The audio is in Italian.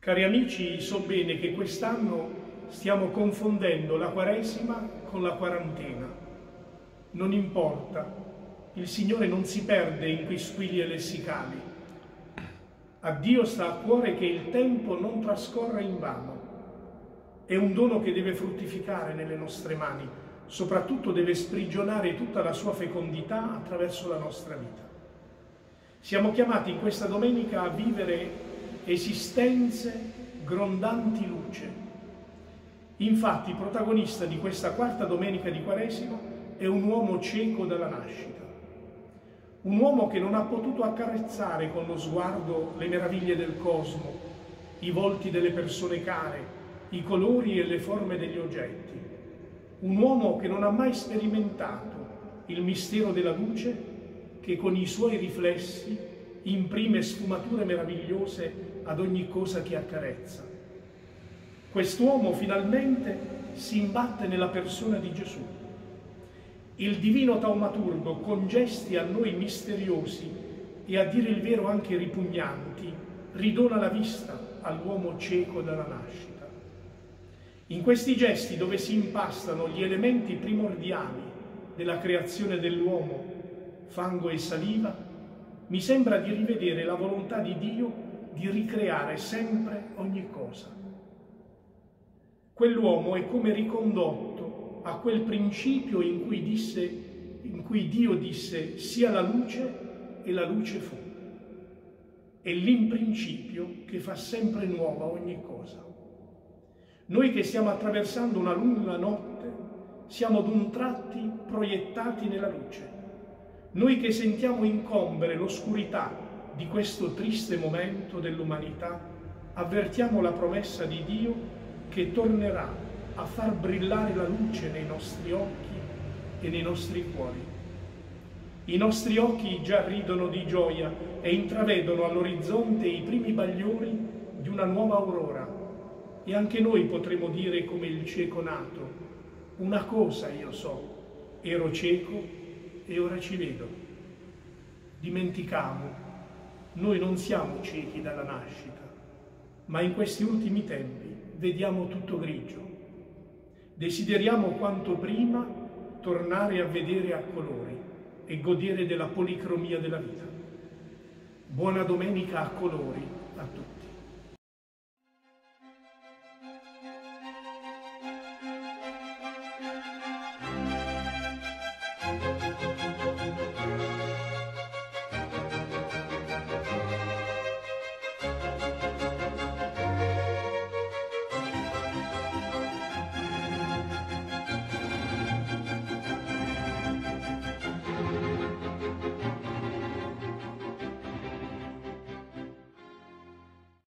Cari amici, so bene che quest'anno stiamo confondendo la Quaresima con la quarantena. Non importa, il Signore non si perde in quisquili lessicali. A Dio sta a cuore che il tempo non trascorra in vano. È un dono che deve fruttificare nelle nostre mani, soprattutto deve sprigionare tutta la sua fecondità attraverso la nostra vita. Siamo chiamati in questa domenica a vivere esistenze grondanti luce. Infatti, protagonista di questa quarta domenica di Quaresima è un uomo cieco dalla nascita. Un uomo che non ha potuto accarezzare con lo sguardo le meraviglie del cosmo, i volti delle persone care, i colori e le forme degli oggetti. Un uomo che non ha mai sperimentato il mistero della luce che con i suoi riflessi imprime sfumature meravigliose ad ogni cosa che accarezza. Quest'uomo finalmente si imbatte nella persona di Gesù. Il divino taumaturgo, con gesti a noi misteriosi e a dire il vero anche ripugnanti, ridona la vista all'uomo cieco dalla nascita. In questi gesti dove si impastano gli elementi primordiali della creazione dell'uomo, fango e saliva, mi sembra di rivedere la volontà di Dio di ricreare sempre ogni cosa. Quell'uomo è come ricondotto a quel principio in cui, disse, in cui Dio disse sia la luce e la luce fu. È l'imprincipio che fa sempre nuova ogni cosa. Noi che stiamo attraversando una lunga notte siamo d'un tratti proiettati nella luce noi che sentiamo incombere l'oscurità di questo triste momento dell'umanità, avvertiamo la promessa di Dio che tornerà a far brillare la luce nei nostri occhi e nei nostri cuori. I nostri occhi già ridono di gioia e intravedono all'orizzonte i primi bagliori di una nuova aurora. E anche noi potremo dire come il cieco nato, una cosa io so, ero cieco e ora ci vedo. Dimenticavo, noi non siamo ciechi dalla nascita, ma in questi ultimi tempi vediamo tutto grigio. Desideriamo quanto prima tornare a vedere a colori e godere della policromia della vita. Buona domenica a colori a tutti.